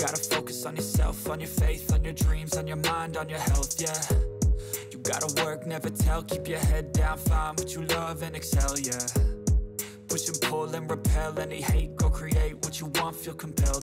gotta focus on yourself, on your faith, on your dreams, on your mind, on your health, yeah. You gotta work, never tell, keep your head down, find what you love and excel, yeah. Push and pull and repel any hate, go create what you want, feel compelled.